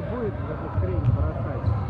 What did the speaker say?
будет хрень бросать.